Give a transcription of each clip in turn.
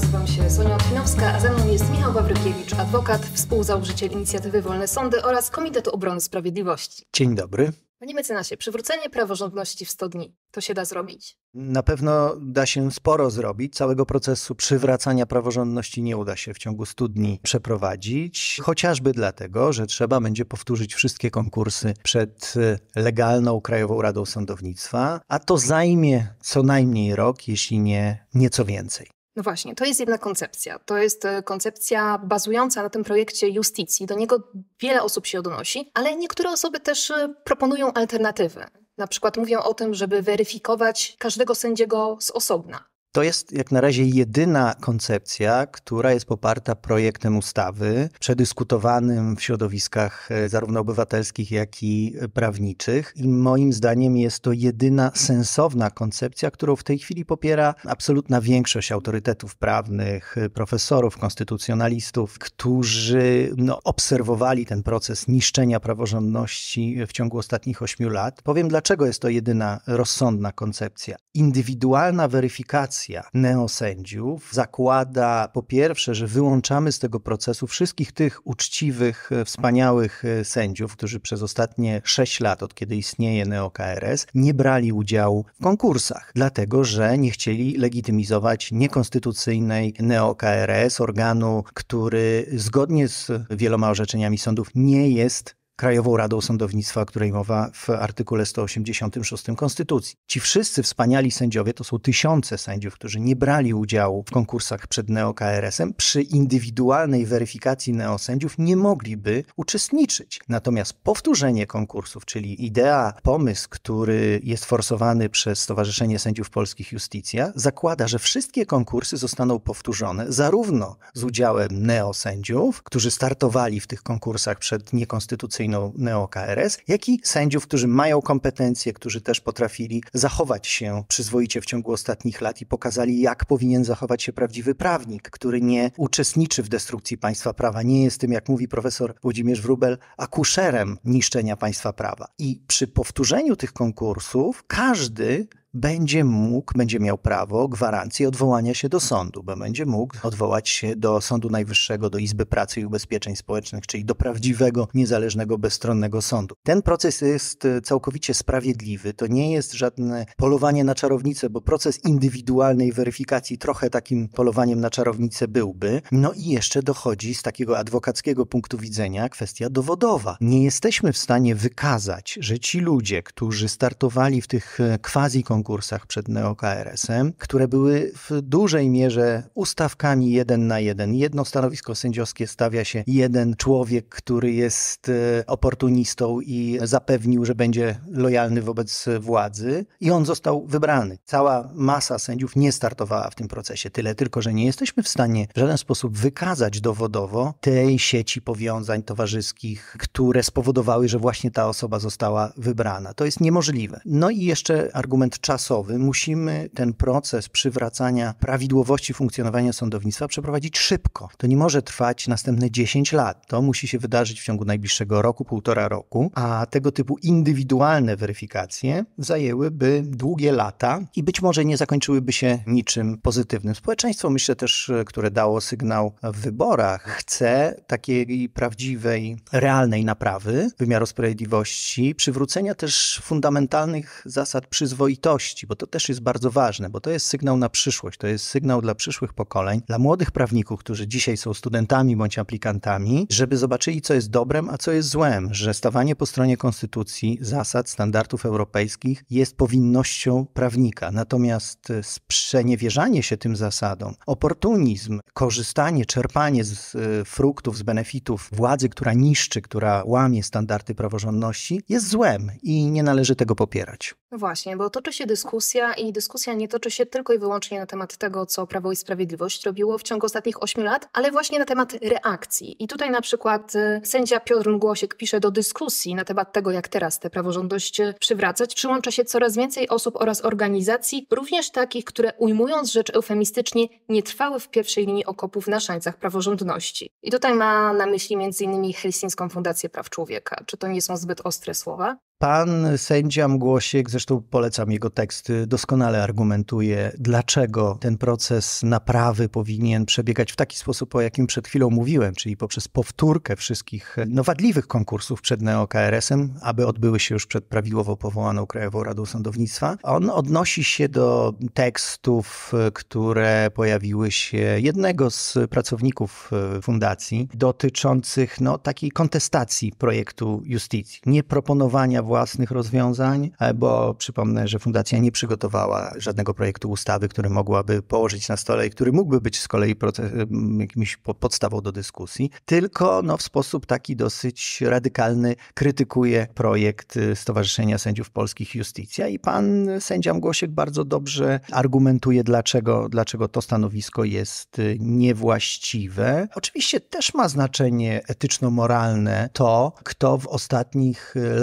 nazywam się Sonia Otwinowska, a ze mną jest Michał Wawrykiewicz, adwokat, współzałożyciel inicjatywy Wolne Sądy oraz Komitetu Obrony Sprawiedliwości. Dzień dobry. Panie mecenasie, przywrócenie praworządności w 100 dni, to się da zrobić? Na pewno da się sporo zrobić. Całego procesu przywracania praworządności nie uda się w ciągu 100 dni przeprowadzić, chociażby dlatego, że trzeba będzie powtórzyć wszystkie konkursy przed e, legalną Krajową Radą Sądownictwa, a to zajmie co najmniej rok, jeśli nie nieco więcej. No właśnie, to jest jedna koncepcja. To jest e, koncepcja bazująca na tym projekcie justicji. Do niego wiele osób się odnosi, ale niektóre osoby też e, proponują alternatywy. Na przykład mówią o tym, żeby weryfikować każdego sędziego z osobna. To jest jak na razie jedyna koncepcja, która jest poparta projektem ustawy, przedyskutowanym w środowiskach e, zarówno obywatelskich, jak i prawniczych. I moim zdaniem jest to jedyna sensowna koncepcja, którą w tej chwili popiera absolutna większość autorytetów prawnych, profesorów, konstytucjonalistów, którzy no, obserwowali ten proces niszczenia praworządności w ciągu ostatnich ośmiu lat. Powiem, dlaczego jest to jedyna rozsądna koncepcja. Indywidualna weryfikacja neosędziów zakłada po pierwsze, że wyłączamy z tego procesu wszystkich tych uczciwych, e, wspaniałych e, sędziów, którzy przez ostatnie sześć lat, od kiedy istnieje NeoKRS, nie brali udziału w konkursach, dlatego że nie chcieli legitymizować niekonstytucyjnej NeoKRS, organu, który zgodnie z wieloma orzeczeniami sądów nie jest Krajową Radą Sądownictwa, o której mowa w artykule 186 Konstytucji. Ci wszyscy wspaniali sędziowie to są tysiące sędziów, którzy nie brali udziału w konkursach przed NeoKRS-em. Przy indywidualnej weryfikacji neosędziów nie mogliby uczestniczyć. Natomiast powtórzenie konkursów, czyli idea, pomysł, który jest forsowany przez Stowarzyszenie Sędziów Polskich Justicja, zakłada, że wszystkie konkursy zostaną powtórzone zarówno z udziałem neosędziów, którzy startowali w tych konkursach przed niekonstytucyjnymi neo-KRS, jak i sędziów, którzy mają kompetencje, którzy też potrafili zachować się przyzwoicie w ciągu ostatnich lat i pokazali, jak powinien zachować się prawdziwy prawnik, który nie uczestniczy w destrukcji państwa prawa, nie jest tym, jak mówi profesor Włodzimierz Wrubel, akuszerem niszczenia państwa prawa. I przy powtórzeniu tych konkursów każdy będzie mógł, będzie miał prawo gwarancji odwołania się do sądu, bo będzie mógł odwołać się do Sądu Najwyższego, do Izby Pracy i Ubezpieczeń Społecznych, czyli do prawdziwego, niezależnego, bezstronnego sądu. Ten proces jest e, całkowicie sprawiedliwy. To nie jest żadne polowanie na czarownicę, bo proces indywidualnej weryfikacji trochę takim polowaniem na czarownicę byłby. No i jeszcze dochodzi z takiego adwokackiego punktu widzenia kwestia dowodowa. Nie jesteśmy w stanie wykazać, że ci ludzie, którzy startowali w tych e, quasi konkursach przed NeoKRS-em, które były w dużej mierze ustawkami jeden na jeden. Jedno stanowisko sędziowskie stawia się jeden człowiek, który jest e, oportunistą i zapewnił, że będzie lojalny wobec władzy i on został wybrany. Cała masa sędziów nie startowała w tym procesie. Tyle tylko, że nie jesteśmy w stanie w żaden sposób wykazać dowodowo tej sieci powiązań towarzyskich, które spowodowały, że właśnie ta osoba została wybrana. To jest niemożliwe. No i jeszcze argument czasowy, musimy ten proces przywracania prawidłowości funkcjonowania sądownictwa przeprowadzić szybko. To nie może trwać następne 10 lat. To musi się wydarzyć w ciągu najbliższego roku, półtora roku, a tego typu indywidualne weryfikacje zajęłyby długie lata i być może nie zakończyłyby się niczym pozytywnym. Społeczeństwo, myślę też, które dało sygnał w wyborach, chce takiej prawdziwej, realnej naprawy wymiaru sprawiedliwości, przywrócenia też fundamentalnych zasad przyzwoitości bo to też jest bardzo ważne, bo to jest sygnał na przyszłość, to jest sygnał dla przyszłych pokoleń, dla młodych prawników, którzy dzisiaj są studentami bądź aplikantami, żeby zobaczyli, co jest dobrem, a co jest złem, że stawanie po stronie konstytucji, zasad, standardów europejskich jest powinnością prawnika. Natomiast sprzeniewierzanie się tym zasadom, oportunizm, korzystanie, czerpanie z e, fruktów, z benefitów władzy, która niszczy, która łamie standardy praworządności, jest złem i nie należy tego popierać. No właśnie, bo toczy się dyskusja i dyskusja nie toczy się tylko i wyłącznie na temat tego, co Prawo i Sprawiedliwość robiło w ciągu ostatnich ośmiu lat, ale właśnie na temat reakcji. I tutaj na przykład y, sędzia Piotr Głosiek pisze do dyskusji na temat tego, jak teraz tę praworządność y, przywracać. Przyłącza się coraz więcej osób oraz organizacji, również takich, które ujmując rzecz eufemistycznie, nie trwały w pierwszej linii okopów na szańcach praworządności. I tutaj ma na myśli m.in. Helsińską Fundację Praw Człowieka. Czy to nie są zbyt ostre słowa? Pan sędzia Mgłosiek, zresztą polecam jego teksty, doskonale argumentuje, dlaczego ten proces naprawy powinien przebiegać w taki sposób, o jakim przed chwilą mówiłem, czyli poprzez powtórkę wszystkich no, wadliwych konkursów przed NeoKRS-em, aby odbyły się już przed prawidłowo powołaną Krajową Radą Sądownictwa. On odnosi się do tekstów, które pojawiły się jednego z pracowników e, fundacji, dotyczących no, takiej kontestacji projektu justicji, nie proponowania własnych rozwiązań, bo przypomnę, że fundacja nie przygotowała żadnego projektu ustawy, który mogłaby położyć na stole i który mógłby być z kolei proces, jakimś podstawą do dyskusji, tylko no, w sposób taki dosyć radykalny krytykuje projekt y, Stowarzyszenia Sędziów Polskich Justicja i pan sędzia Mgłosiek bardzo dobrze argumentuje, dlaczego, dlaczego to stanowisko jest y, niewłaściwe. Oczywiście też ma znaczenie etyczno-moralne to, kto w ostatnich y,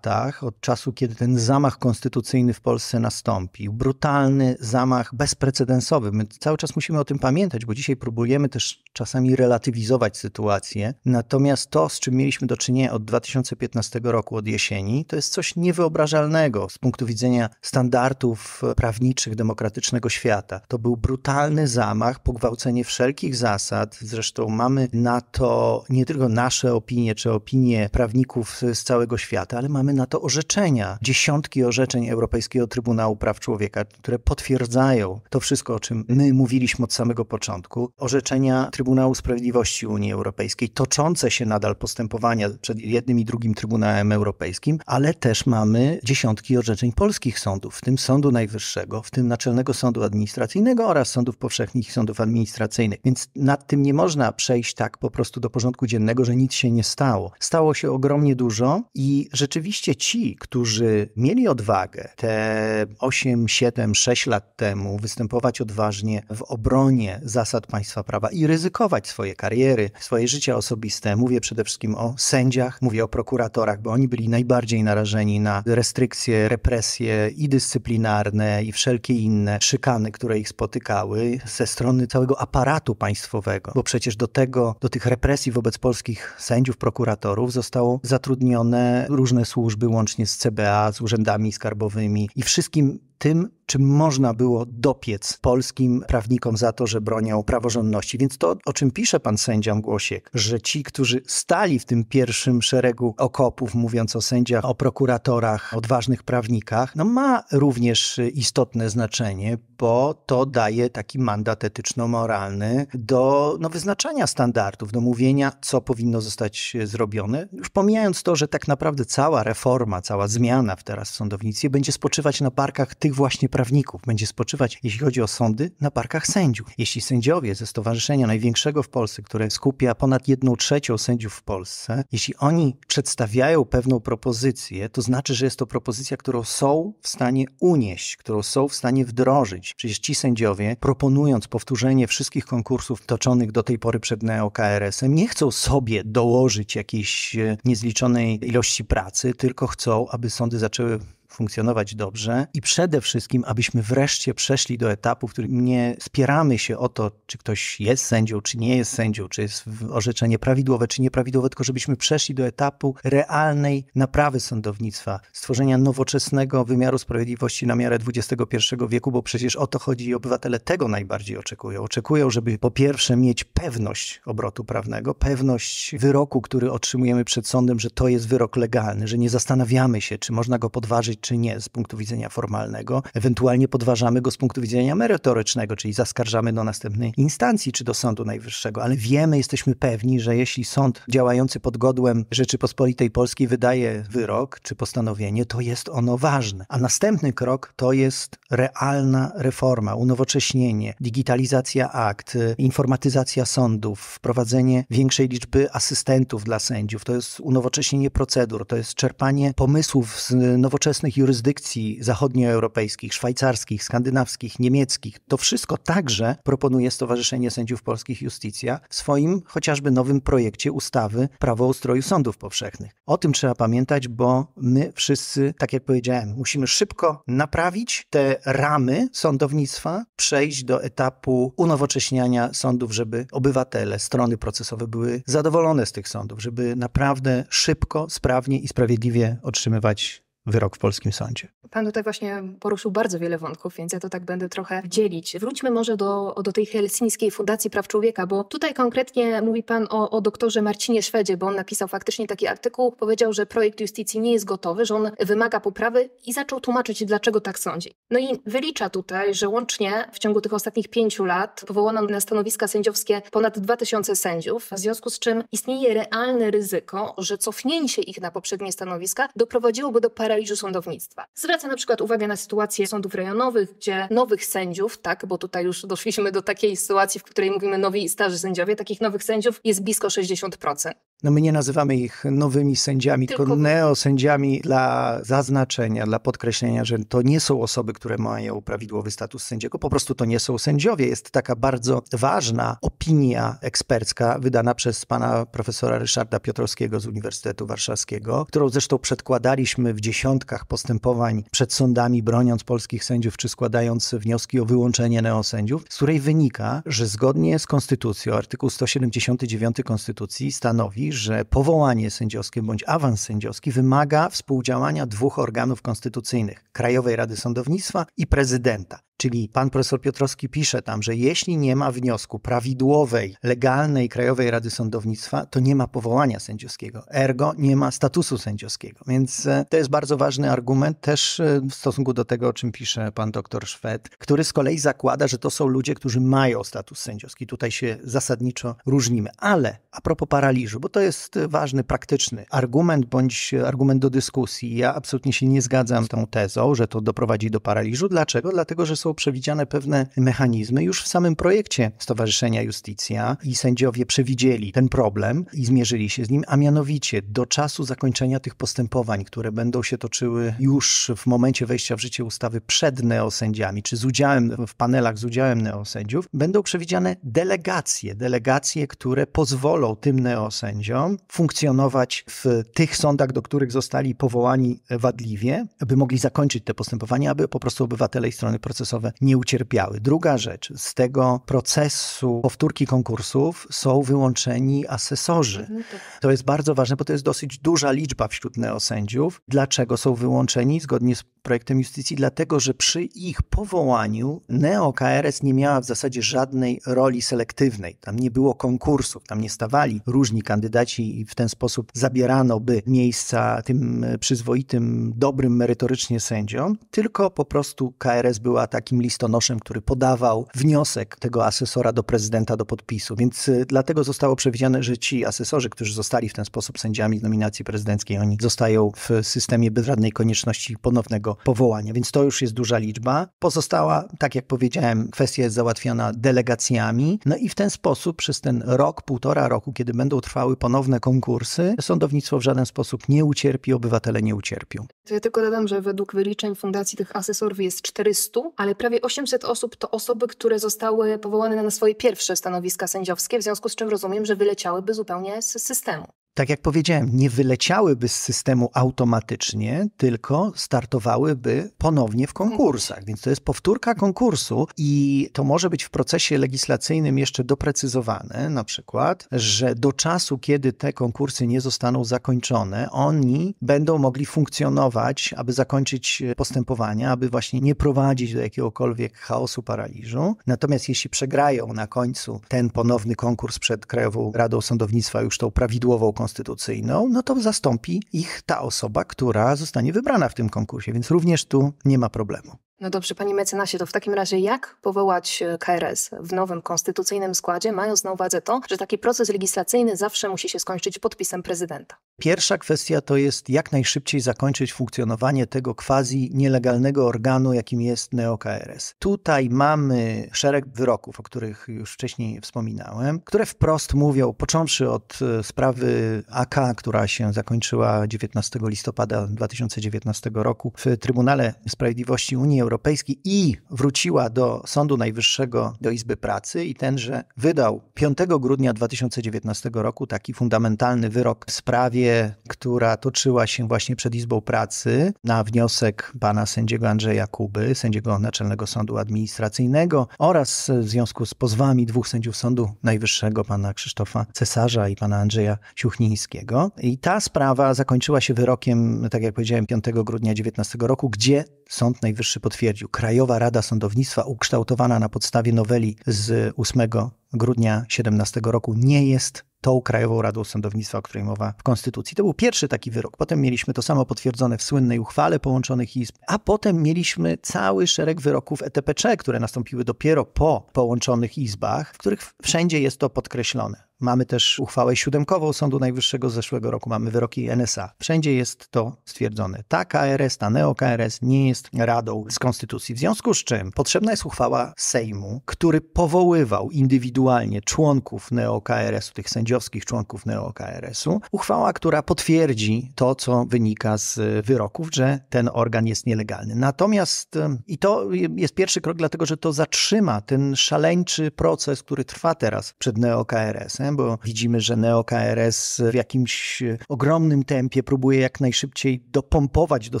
latach, od czasu, kiedy ten zamach konstytucyjny w Polsce nastąpił, brutalny zamach bezprecedensowy. My cały czas musimy o tym pamiętać, bo dzisiaj próbujemy też czasami relatywizować sytuację. Natomiast to, z czym mieliśmy do czynienia od 2015 roku, od jesieni, to jest coś niewyobrażalnego z punktu widzenia standardów prawniczych demokratycznego świata. To był brutalny zamach, pogwałcenie wszelkich zasad. Zresztą mamy na to nie tylko nasze opinie, czy opinie prawników z całego świata, ale mamy na to orzeczenia. Dziesiątki orzeczeń Europejskiego Trybunału Praw Człowieka, które potwierdzają to wszystko, o czym my mówiliśmy od samego początku. Orzeczenia Trybunału Sprawiedliwości Unii Europejskiej, toczące się nadal postępowania przed jednym i drugim Trybunałem Europejskim, ale też mamy dziesiątki orzeczeń polskich sądów, w tym Sądu Najwyższego, w tym Naczelnego Sądu Administracyjnego oraz sądów powszechnych i sądów administracyjnych. Więc nad tym nie można przejść tak po prostu do porządku dziennego, że nic się nie stało. Stało się ogromnie dużo i rzeczywiście ci, którzy mieli odwagę te 8, 7, 6 lat temu występować odważnie w obronie zasad państwa prawa i ryzykować swoje kariery, swoje życie osobiste. Mówię przede wszystkim o sędziach, mówię o prokuratorach, bo oni byli najbardziej narażeni na restrykcje, represje i dyscyplinarne, i wszelkie inne szykany, które ich spotykały ze strony całego aparatu państwowego, bo przecież do tego, do tych represji wobec polskich sędziów, prokuratorów zostało zatrudnione różne służby, łącznie z CBA, z urzędami skarbowymi i wszystkim tym, czym można było dopiec polskim prawnikom za to, że bronią praworządności. Więc to, o czym pisze pan sędzia Głosiek, że ci, którzy stali w tym pierwszym szeregu okopów, mówiąc o sędziach, o prokuratorach, odważnych prawnikach, no ma również istotne znaczenie, bo to daje taki mandat etyczno-moralny do no, wyznaczania standardów, do mówienia, co powinno zostać zrobione. Już pomijając to, że tak naprawdę cała reforma, cała zmiana w teraz w sądownictwie będzie spoczywać na barkach tych właśnie prawników, będzie spoczywać, jeśli chodzi o sądy, na barkach sędziów. Jeśli sędziowie ze stowarzyszenia największego w Polsce, które skupia ponad jedną trzecią sędziów w Polsce, jeśli oni przedstawiają pewną propozycję, to znaczy, że jest to propozycja, którą są w stanie unieść, którą są w stanie wdrożyć. Przecież ci sędziowie, proponując powtórzenie wszystkich konkursów toczonych do tej pory przed NeoKRS-em, nie chcą sobie dołożyć jakiejś e, niezliczonej ilości pracy, tylko chcą, aby sądy zaczęły funkcjonować dobrze i przede wszystkim, abyśmy wreszcie przeszli do etapu, w którym nie spieramy się o to, czy ktoś jest sędzią, czy nie jest sędzią, czy jest orzeczenie prawidłowe, czy nieprawidłowe, tylko żebyśmy przeszli do etapu realnej naprawy sądownictwa, stworzenia nowoczesnego wymiaru sprawiedliwości na miarę XXI wieku, bo przecież o to chodzi i obywatele tego najbardziej oczekują. Oczekują, żeby po pierwsze mieć pewność obrotu prawnego, pewność wyroku, który otrzymujemy przed sądem, że to jest wyrok legalny, że nie zastanawiamy się, czy można go podważyć, czy nie z punktu widzenia formalnego. Ewentualnie podważamy go z punktu widzenia merytorycznego, czyli zaskarżamy do następnej instancji czy do Sądu Najwyższego, ale wiemy, jesteśmy pewni, że jeśli sąd działający pod godłem Rzeczypospolitej Polskiej wydaje wyrok czy postanowienie, to jest ono ważne. A następny krok to jest realna reforma, unowocześnienie, digitalizacja akt, informatyzacja sądów, wprowadzenie większej liczby asystentów dla sędziów, to jest unowocześnienie procedur, to jest czerpanie pomysłów z nowoczesnych jurysdykcji zachodnioeuropejskich, szwajcarskich, skandynawskich, niemieckich. To wszystko także proponuje Stowarzyszenie Sędziów Polskich Justicja w swoim chociażby nowym projekcie ustawy Prawo o ustroju sądów powszechnych. O tym trzeba pamiętać, bo my wszyscy, tak jak powiedziałem, musimy szybko naprawić te ramy sądownictwa, przejść do etapu unowocześniania sądów, żeby obywatele, strony procesowe były zadowolone z tych sądów, żeby naprawdę szybko, sprawnie i sprawiedliwie otrzymywać wyrok w polskim sądzie. Pan tutaj właśnie poruszył bardzo wiele wątków, więc ja to tak będę trochę dzielić. Wróćmy może do, do tej Helsińskiej Fundacji Praw Człowieka, bo tutaj konkretnie mówi Pan o, o doktorze Marcinie Szwedzie, bo on napisał faktycznie taki artykuł, powiedział, że projekt justycji nie jest gotowy, że on wymaga poprawy i zaczął tłumaczyć, dlaczego tak sądzi. No i wylicza tutaj, że łącznie w ciągu tych ostatnich pięciu lat powołano na stanowiska sędziowskie ponad 2000 sędziów, w związku z czym istnieje realne ryzyko, że cofnięcie ich na poprzednie stanowiska doprowadziłoby do paraliżu sądownictwa. Zwraca na przykład uwagę na sytuację sądów rejonowych, gdzie nowych sędziów, tak, bo tutaj już doszliśmy do takiej sytuacji, w której mówimy nowi i starzy sędziowie, takich nowych sędziów jest blisko 60%. No my nie nazywamy ich nowymi sędziami, tylko, tylko neosędziami dla zaznaczenia, dla podkreślenia, że to nie są osoby, które mają prawidłowy status sędziego, po prostu to nie są sędziowie. Jest taka bardzo ważna opinia ekspercka wydana przez pana profesora Ryszarda Piotrowskiego z Uniwersytetu Warszawskiego, którą zresztą przedkładaliśmy w dziesiątkach postępowań przed sądami, broniąc polskich sędziów czy składając wnioski o wyłączenie neosędziów, z której wynika, że zgodnie z konstytucją, artykuł 179 Konstytucji stanowi, że powołanie sędziowskie bądź awans sędziowski wymaga współdziałania dwóch organów konstytucyjnych Krajowej Rady Sądownictwa i prezydenta. Czyli pan profesor Piotrowski pisze tam, że jeśli nie ma wniosku prawidłowej, legalnej Krajowej Rady Sądownictwa, to nie ma powołania sędziowskiego. Ergo nie ma statusu sędziowskiego. Więc e, to jest bardzo ważny argument też e, w stosunku do tego, o czym pisze pan doktor Szwed, który z kolei zakłada, że to są ludzie, którzy mają status sędziowski. Tutaj się zasadniczo różnimy. Ale a propos paraliżu, bo to jest ważny, praktyczny argument bądź argument do dyskusji. Ja absolutnie się nie zgadzam z tą tezą, że to doprowadzi do paraliżu. Dlaczego? Dlatego, że są przewidziane pewne mechanizmy już w samym projekcie Stowarzyszenia Justicja i sędziowie przewidzieli ten problem i zmierzyli się z nim, a mianowicie do czasu zakończenia tych postępowań, które będą się toczyły już w momencie wejścia w życie ustawy przed neosędziami, czy z udziałem w panelach z udziałem neosędziów, będą przewidziane delegacje, delegacje, które pozwolą tym neosędziom funkcjonować w tych sądach, do których zostali powołani wadliwie, aby mogli zakończyć te postępowania, aby po prostu obywatele i strony procesowe nie ucierpiały. Druga rzecz, z tego procesu powtórki konkursów są wyłączeni asesorzy. Mhm. To jest bardzo ważne, bo to jest dosyć duża liczba wśród neosędziów. Dlaczego są wyłączeni zgodnie z projektem justycji? Dlatego, że przy ich powołaniu neo-KRS nie miała w zasadzie żadnej roli selektywnej. Tam nie było konkursów, tam nie stawali różni kandydaci i w ten sposób zabierano by miejsca tym przyzwoitym, dobrym merytorycznie sędziom, tylko po prostu KRS była tak takim listonoszem, który podawał wniosek tego asesora do prezydenta do podpisu. Więc y, dlatego zostało przewidziane, że ci asesorzy, którzy zostali w ten sposób sędziami z nominacji prezydenckiej, oni zostają w systemie bez żadnej konieczności ponownego powołania. Więc to już jest duża liczba. Pozostała, tak jak powiedziałem, kwestia jest załatwiana delegacjami. No i w ten sposób przez ten rok, półtora roku, kiedy będą trwały ponowne konkursy, sądownictwo w żaden sposób nie ucierpi, obywatele nie ucierpią. To ja tylko dodam, że według wyliczeń fundacji tych asesorów jest 400, ale prawie 800 osób to osoby, które zostały powołane na swoje pierwsze stanowiska sędziowskie, w związku z czym rozumiem, że wyleciałyby zupełnie z systemu tak jak powiedziałem, nie wyleciałyby z systemu automatycznie, tylko startowałyby ponownie w konkursach. Więc to jest powtórka konkursu i to może być w procesie legislacyjnym jeszcze doprecyzowane, na przykład, że do czasu, kiedy te konkursy nie zostaną zakończone, oni będą mogli funkcjonować, aby zakończyć postępowania, aby właśnie nie prowadzić do jakiegokolwiek chaosu, paraliżu. Natomiast jeśli przegrają na końcu ten ponowny konkurs przed Krajową Radą Sądownictwa, już tą prawidłową konkursą, konstytucyjną, no to zastąpi ich ta osoba, która zostanie wybrana w tym konkursie, więc również tu nie ma problemu. No dobrze, panie mecenasie, to w takim razie jak powołać e, KRS w nowym konstytucyjnym składzie, mając na uwadze to, że taki proces legislacyjny zawsze musi się skończyć podpisem prezydenta? Pierwsza kwestia to jest jak najszybciej zakończyć funkcjonowanie tego quasi nielegalnego organu, jakim jest NeoKRS. Tutaj mamy szereg wyroków, o których już wcześniej wspominałem, które wprost mówią, począwszy od e, sprawy AK, która się zakończyła 19 listopada 2019 roku w Trybunale Sprawiedliwości Unii Europejskiej i wróciła do Sądu Najwyższego, do Izby Pracy i tenże wydał 5 grudnia 2019 roku taki fundamentalny wyrok w sprawie, która toczyła się właśnie przed Izbą Pracy na wniosek pana sędziego Andrzeja Kuby, sędziego Naczelnego Sądu Administracyjnego oraz w związku z pozwami dwóch sędziów Sądu Najwyższego, pana Krzysztofa Cesarza i pana Andrzeja Siuchnińskiego. I ta sprawa zakończyła się wyrokiem, tak jak powiedziałem, 5 grudnia 2019 roku, gdzie Sąd Najwyższy potwierdził, Krajowa Rada Sądownictwa ukształtowana na podstawie noweli z 8 grudnia 2017 roku nie jest tą Krajową Radą Sądownictwa, o której mowa w Konstytucji. To był pierwszy taki wyrok. Potem mieliśmy to samo potwierdzone w słynnej uchwale połączonych izb, a potem mieliśmy cały szereg wyroków ETPC, które nastąpiły dopiero po połączonych izbach, w których wszędzie jest to podkreślone. Mamy też uchwałę siódemkową Sądu Najwyższego z zeszłego roku, mamy wyroki NSA. Wszędzie jest to stwierdzone. Ta KRS, ta neo-KRS nie jest radą z konstytucji. W związku z czym potrzebna jest uchwała Sejmu, który powoływał indywidualnie członków neo-KRS-u, tych sędziowskich członków neo-KRS-u. Uchwała, która potwierdzi to, co wynika z wyroków, że ten organ jest nielegalny. Natomiast, i to jest pierwszy krok, dlatego że to zatrzyma ten szaleńczy proces, który trwa teraz przed neo-KRS-em bo widzimy, że neo-KRS w jakimś ogromnym tempie próbuje jak najszybciej dopompować do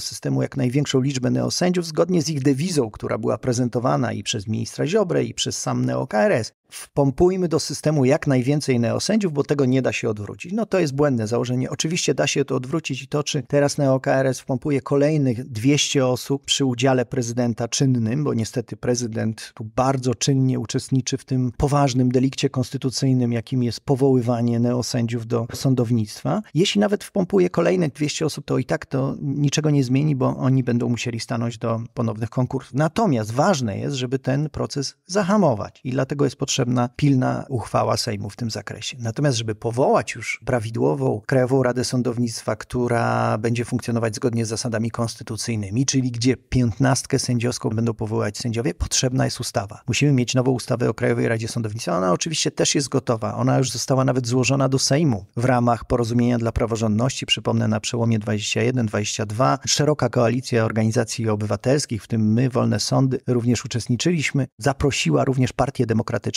systemu jak największą liczbę neosędziów, zgodnie z ich dewizą, która była prezentowana i przez ministra Ziobrę, i przez sam neo-KRS wpompujmy do systemu jak najwięcej neosędziów, bo tego nie da się odwrócić. No to jest błędne założenie. Oczywiście da się to odwrócić i to, czy teraz NeoKRS wpompuje kolejnych 200 osób przy udziale prezydenta czynnym, bo niestety prezydent tu bardzo czynnie uczestniczy w tym poważnym delikcie konstytucyjnym, jakim jest powoływanie neosędziów do sądownictwa. Jeśli nawet wpompuje kolejnych 200 osób, to i tak to niczego nie zmieni, bo oni będą musieli stanąć do ponownych konkursów. Natomiast ważne jest, żeby ten proces zahamować i dlatego jest potrzebne potrzebna pilna uchwała Sejmu w tym zakresie. Natomiast, żeby powołać już prawidłową Krajową Radę Sądownictwa, która będzie funkcjonować zgodnie z zasadami konstytucyjnymi, czyli gdzie piętnastkę sędziowską będą powoływać sędziowie, potrzebna jest ustawa. Musimy mieć nową ustawę o Krajowej Radzie Sądownictwa. Ona oczywiście też jest gotowa. Ona już została nawet złożona do Sejmu w ramach porozumienia dla praworządności. Przypomnę, na przełomie 21-22 szeroka koalicja organizacji obywatelskich, w tym my, Wolne Sądy, również uczestniczyliśmy. Zaprosiła również partie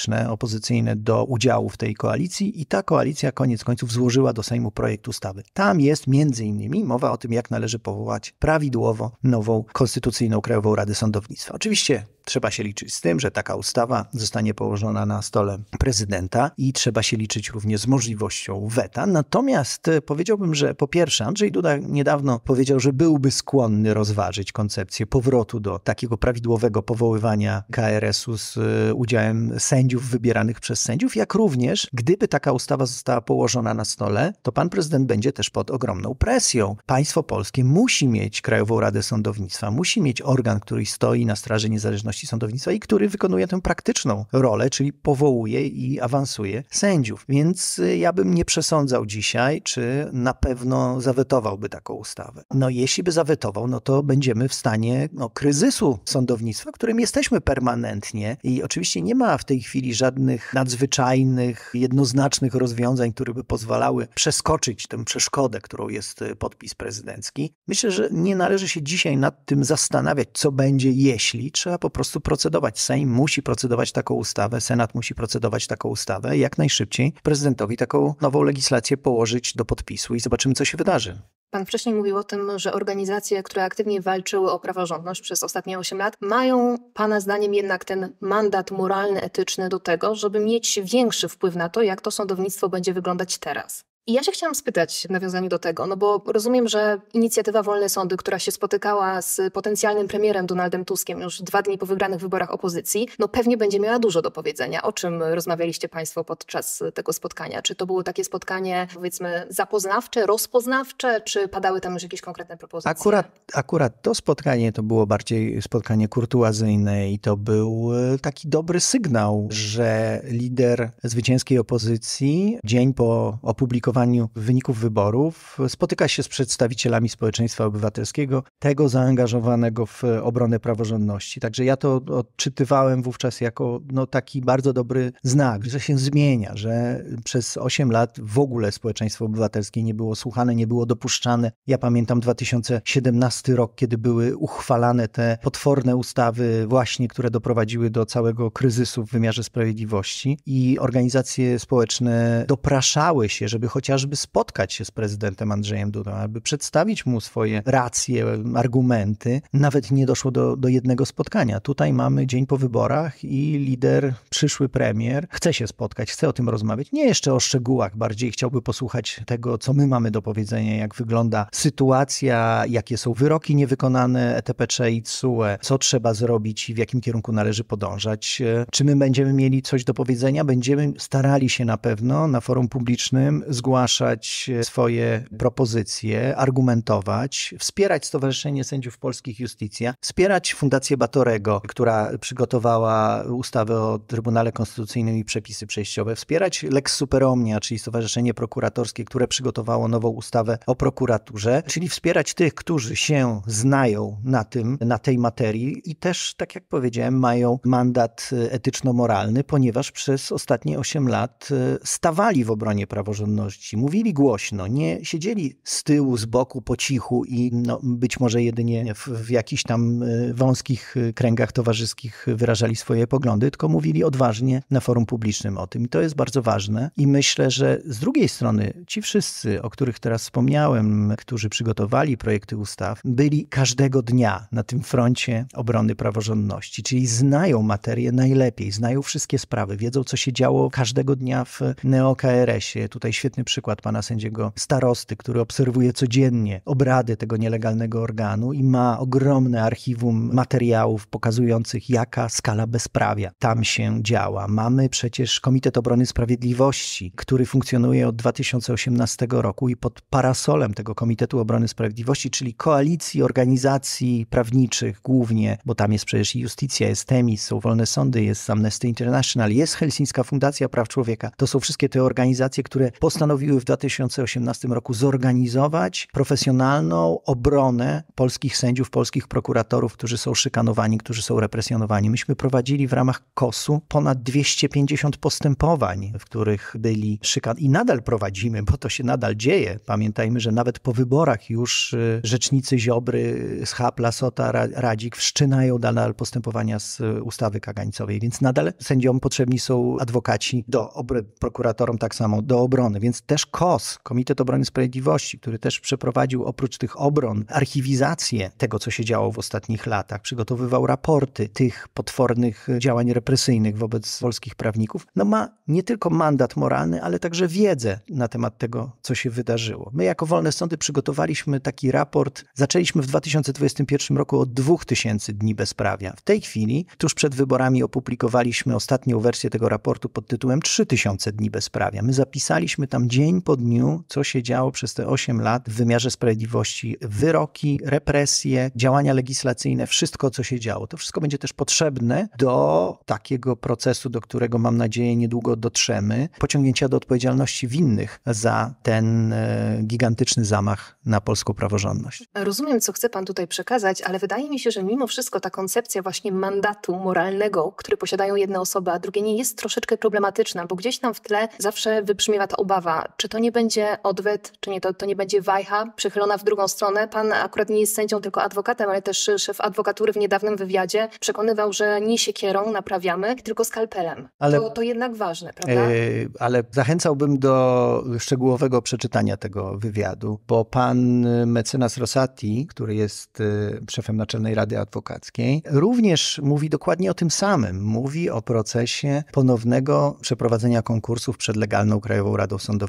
demokratyczne opozycyjne do udziału w tej koalicji i ta koalicja koniec końców złożyła do Sejmu projekt ustawy. Tam jest między innymi mowa o tym, jak należy powołać prawidłowo nową konstytucyjną Krajową Radę Sądownictwa. Oczywiście Trzeba się liczyć z tym, że taka ustawa zostanie położona na stole prezydenta i trzeba się liczyć również z możliwością weta. Natomiast e, powiedziałbym, że po pierwsze, Andrzej Duda niedawno powiedział, że byłby skłonny rozważyć koncepcję powrotu do takiego prawidłowego powoływania KRS-u z e, udziałem sędziów wybieranych przez sędziów, jak również, gdyby taka ustawa została położona na stole, to pan prezydent będzie też pod ogromną presją. Państwo polskie musi mieć Krajową Radę Sądownictwa, musi mieć organ, który stoi na straży niezależności sądownictwa i który wykonuje tę praktyczną rolę, czyli powołuje i awansuje sędziów. Więc y, ja bym nie przesądzał dzisiaj, czy na pewno zawetowałby taką ustawę. No jeśli by zawetował, no to będziemy w stanie no, kryzysu sądownictwa, którym jesteśmy permanentnie i oczywiście nie ma w tej chwili żadnych nadzwyczajnych, jednoznacznych rozwiązań, które by pozwalały przeskoczyć tę przeszkodę, którą jest y, podpis prezydencki. Myślę, że nie należy się dzisiaj nad tym zastanawiać, co będzie jeśli. Trzeba po prostu prostu procedować. Sejm musi procedować taką ustawę, Senat musi procedować taką ustawę, jak najszybciej prezydentowi taką nową legislację położyć do podpisu i zobaczymy, co się wydarzy. Pan wcześniej mówił o tym, że organizacje, które aktywnie walczyły o praworządność przez ostatnie 8 lat, mają Pana zdaniem jednak ten mandat moralny, etyczny do tego, żeby mieć większy wpływ na to, jak to sądownictwo będzie wyglądać teraz. I ja się chciałam spytać w nawiązaniu do tego, no bo rozumiem, że inicjatywa Wolne Sądy, która się spotykała z potencjalnym premierem Donaldem Tuskiem już dwa dni po wygranych wyborach opozycji, no pewnie będzie miała dużo do powiedzenia. O czym rozmawialiście Państwo podczas tego spotkania? Czy to było takie spotkanie, powiedzmy, zapoznawcze, rozpoznawcze, czy padały tam już jakieś konkretne propozycje? Akurat, akurat to spotkanie to było bardziej spotkanie kurtuazyjne i to był e, taki dobry sygnał, że lider zwycięskiej opozycji dzień po opublikowaniu obserwowaniu wyników wyborów, spotyka się z przedstawicielami społeczeństwa obywatelskiego, tego zaangażowanego w obronę praworządności. Także ja to odczytywałem wówczas jako no, taki bardzo dobry znak, że się zmienia, że przez 8 lat w ogóle społeczeństwo obywatelskie nie było słuchane, nie było dopuszczane. Ja pamiętam 2017 rok, kiedy były uchwalane te potworne ustawy właśnie, które doprowadziły do całego kryzysu w wymiarze sprawiedliwości i organizacje społeczne dopraszały się, żeby chociażby spotkać się z prezydentem Andrzejem Dudą, aby przedstawić mu swoje racje, argumenty. Nawet nie doszło do, do jednego spotkania. Tutaj mamy dzień po wyborach i lider, przyszły premier chce się spotkać, chce o tym rozmawiać. Nie jeszcze o szczegółach, bardziej chciałby posłuchać tego, co my mamy do powiedzenia, jak wygląda sytuacja, jakie są wyroki niewykonane ETPC i TSUE, co trzeba zrobić i w jakim kierunku należy podążać. Czy my będziemy mieli coś do powiedzenia? Będziemy starali się na pewno na forum publicznym zgłaszać swoje propozycje, argumentować, wspierać Stowarzyszenie Sędziów Polskich Justicja, wspierać Fundację Batorego, która przygotowała ustawę o Trybunale Konstytucyjnym i przepisy przejściowe, wspierać Lex Super Omnia, czyli Stowarzyszenie Prokuratorskie, które przygotowało nową ustawę o prokuraturze, czyli wspierać tych, którzy się znają na tym, na tej materii i też, tak jak powiedziałem, mają mandat etyczno-moralny, ponieważ przez ostatnie 8 lat e, stawali w obronie praworządności, mówili głośno, nie siedzieli z tyłu, z boku, po cichu i no, być może jedynie w, w jakichś tam e, wąskich e, kręgach towarzyskich wyrażali swoje poglądy, tylko mówili odważnie na forum publicznym o tym. I to jest bardzo ważne. I myślę, że z drugiej strony ci wszyscy, o których teraz wspomniałem, którzy przygotowali projekty ustaw, byli każdego dnia na tym froncie obrony praworządności, czyli znają materię najlepiej, znają wszystkie sprawy, wiedzą, co się działo każdego dnia w neo-KRS-ie. Tutaj świetny przykład pana sędziego starosty, który obserwuje codziennie obrady tego nielegalnego organu i ma ogromne archiwum materiałów pokazujących, jaka skala bezprawia tam się działa. Mamy przecież Komitet Obrony Sprawiedliwości, który funkcjonuje od 2018 roku i pod parasolem tego Komitetu Obrony Sprawiedliwości, czyli koalicji organizacji prawniczych głównie, bo tam jest przecież i Justicja, jest Temis, są wolne sądy, jest Amnesty International, jest Helsińska Fundacja Praw Człowieka. To są wszystkie te organizacje, które postanowiły w 2018 roku zorganizować profesjonalną obronę polskich sędziów, polskich prokuratorów, którzy są szykanowani, którzy są represjonowani. Myśmy prowadzili w ramach KOS-u ponad 250 postępowań, w których byli szykanowani i nadal prowadzimy, bo to się nadal dzieje. Pamiętajmy, że nawet po wyborach już y, rzecznicy Ziobry, Schap, Lasota, Radzik wszczynają nadal postępowania z ustawy kagańcowej, więc nadal sędziom potrzebni są adwokaci do obry, prokuratorom tak samo do obrony, więc też KOS, Komitet Obrony Sprawiedliwości, który też przeprowadził oprócz tych obron archiwizację tego, co się działo w ostatnich latach, przygotowywał raporty tych potwornych działań represyjnych wobec polskich prawników, no ma nie tylko mandat moralny, ale także wiedzę na temat tego, co się wydarzyło. My jako Wolne Sądy przygotowaliśmy taki raport, zaczęliśmy w 2021 roku od 2000 dni bezprawia. W tej chwili, tuż przed wyborami opublikowaliśmy ostatnią wersję tego raportu pod tytułem 3000 dni bezprawia. My zapisaliśmy tam dzień po dniu, co się działo przez te 8 lat w wymiarze sprawiedliwości. Wyroki, represje, działania legislacyjne, wszystko, co się działo. To wszystko będzie też potrzebne do takiego procesu, do którego mam nadzieję niedługo dotrzemy, pociągnięcia do odpowiedzialności winnych za ten e, gigantyczny zamach na polską praworządność. Rozumiem, co chce Pan tutaj przekazać, ale wydaje mi się, że mimo wszystko ta koncepcja właśnie mandatu moralnego, który posiadają jedne osoby, a drugie nie, jest troszeczkę problematyczna, bo gdzieś tam w tle zawsze wybrzmiewa ta obawa, czy to nie będzie odwet, czy nie, to, to nie będzie wajcha przychylona w drugą stronę. Pan akurat nie jest sędzią, tylko adwokatem, ale też szef adwokatury w niedawnym wywiadzie przekonywał, że nie siekierą naprawiamy, tylko skalpelem. Ale, to, to jednak ważne, prawda? Yy, ale zachęcałbym do szczegółowego przeczytania tego wywiadu, bo pan mecenas Rosati, który jest y, szefem Naczelnej Rady Adwokackiej, również mówi dokładnie o tym samym. Mówi o procesie ponownego przeprowadzenia konkursów przed legalną Krajową Radą Sądownictwa